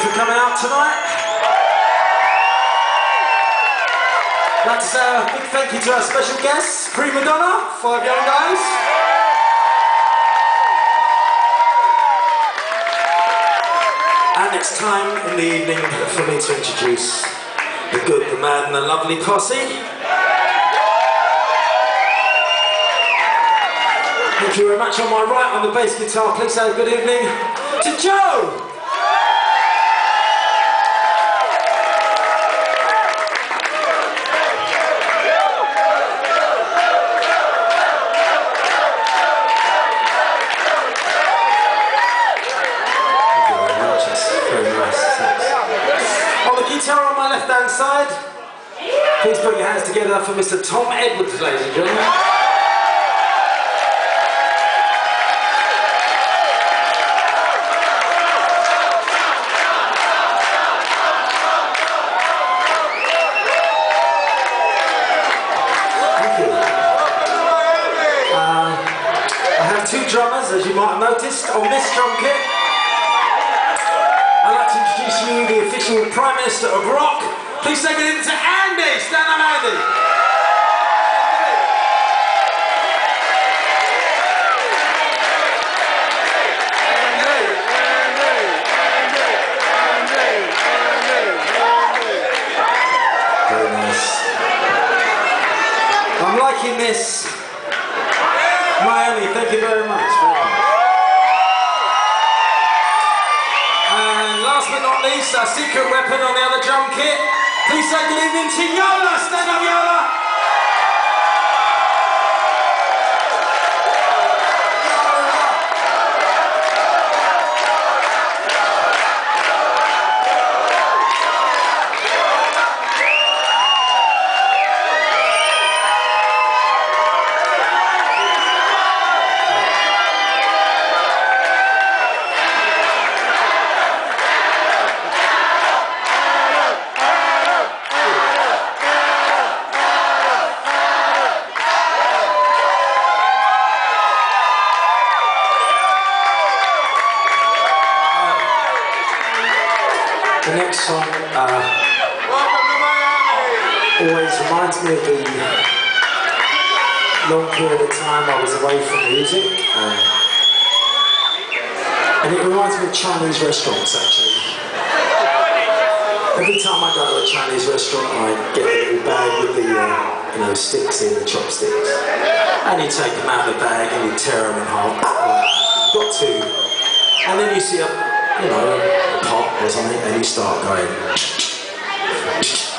tonight. I'd like to say a big thank you to our special guests, Prima Donna, five young guys. And it's time in the evening for me to introduce the good, the mad, and the lovely posse. Thank you very much. On my right, on the bass guitar, please say good evening to Joe. Please put your hands together for Mr. Tom Edwards, ladies and gentlemen. Uh, I have two drummers, as you might have noticed, on this drum kit. I'd like to introduce you the official Prime Minister of Rock. Please take it in to Andy. Stand up, Andy. Nice. I'm liking this. Miami, thank you very much. And last but not least, our secret weapon on the other drum kit. Please say good evening to Yola. Stand up, Yola. Song uh, always reminds me of the long period of time I was away from music. Um, and it reminds me of Chinese restaurants actually. Every time I go to a Chinese restaurant, I get a little bag with the uh, you know sticks in, the chopsticks, and you take them out of the bag and you tear them in half. Got to, and then you see a you know a or something, and you start going.